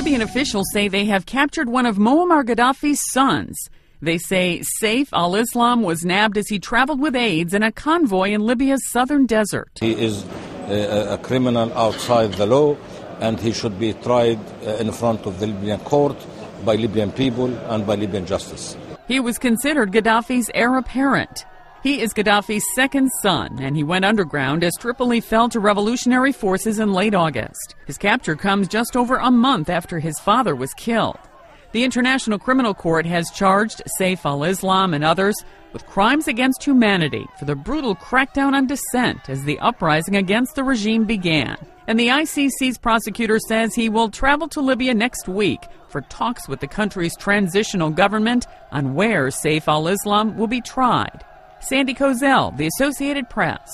Libyan officials say they have captured one of Muammar Gadhafi's sons. They say Saif al Islam was nabbed as he traveled with aides in a convoy in Libya's southern desert. He is a, a criminal outside the law and he should be tried uh, in front of the Libyan court by Libyan people and by Libyan justice. He was considered Gadhafi's heir apparent. He is Gadhafi's second son, and he went underground as Tripoli fell to revolutionary forces in late August. His capture comes just over a month after his father was killed. The International Criminal Court has charged Saif al Islam and others with crimes against humanity for the brutal crackdown on dissent as the uprising against the regime began. And the ICC's prosecutor says he will travel to Libya next week for talks with the country's transitional government on where Saif al Islam will be tried. Sandy Kozel, The Associated Press.